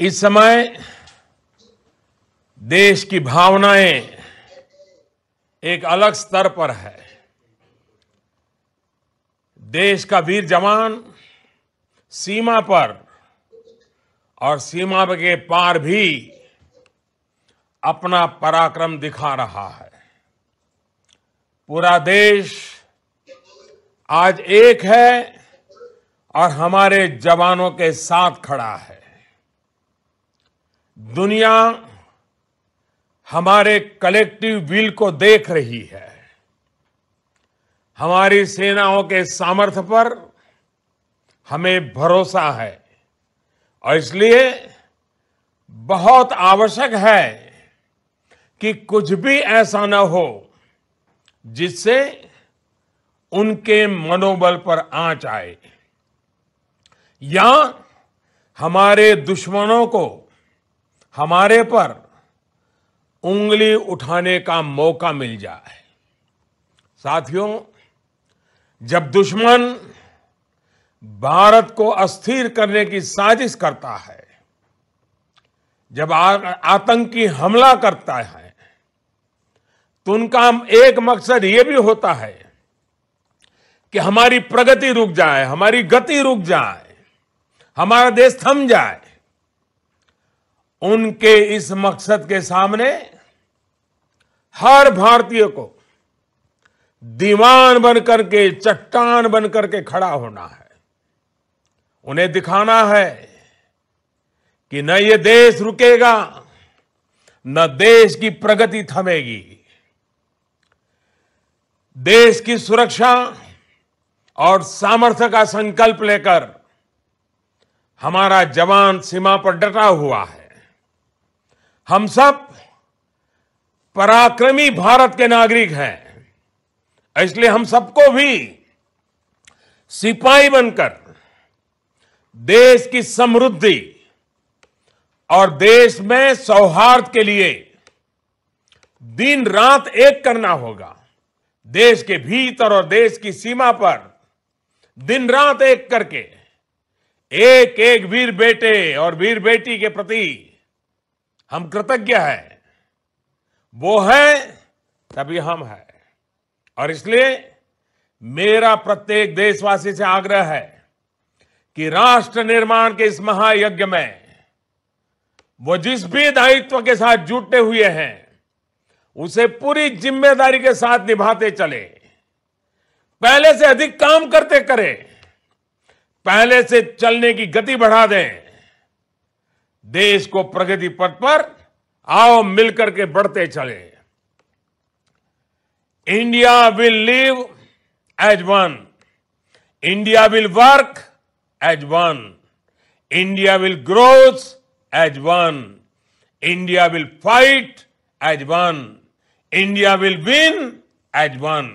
इस समय देश की भावनाएँ एक अलग स्तर पर है। देश का वीर जवान सीमा पर और सीमा के पार भी अपना पराक्रम दिखा रहा है। पूरा देश आज एक है और हमारे जवानों के साथ खड़ा है। दुनिया हमारे कलेक्टिव विल को देख रही है। हमारी सेनाओं के सामर्थ्य पर हमें भरोसा है और इसलिए बहुत आवश्यक है कि कुछ भी ऐसा न हो जिससे उनके मनोबल पर आँच आए या हमारे दुश्मनों को हमारे पर उंगली उठाने का मौका मिल जाए। साथियों, जब दुश्मन भारत को अस्थिर करने की साजिश करता है, जब आतंकी हमला करता है तो उनका एक मकसद ये भी होता है कि हमारी प्रगति रुक जाए, हमारी गति रुक जाए, हमारा देश थम जाए। उनके इस मकसद के सामने हर भारतीय को दीवान बनकर के, चट्टान बनकर के खड़ा होना है। उन्हें दिखाना है कि न ये देश रुकेगा, न देश की प्रगति थमेगी। देश की सुरक्षा और सामर्थ्य का संकल्प लेकर हमारा जवान सीमा पर डटा हुआ है। हम सब पराक्रमी भारत के नागरिक हैं। इसलिए हम सबको भी सिपाही बनकर देश की समृद्धि और देश में सौहार्द के लिए दिन रात एक करना होगा। देश के भीतर और देश की सीमा पर दिन रात एक करके एक एक वीर बेटे और वीर बेटी के प्रति हम कृतज्ञ हैं। वो है, तभी हम है। और इसलिए मेरा प्रत्येक देशवासी से आग्रह है कि राष्ट्र निर्माण के इस महायज्ञ में वो जिस भी दायित्व के साथ जुटे हुए हैं, उसे पूरी ज़िम्मेदारी के साथ निभाते चले। पहले से अधिक काम करते करें। पहले से चलने की गति बढ़ा दें। देश को प्रगति पथ पर आओ मिलकर के बढ़ते चले। India will live as one India will work as one India will growth as one India will fight as one India will win as one.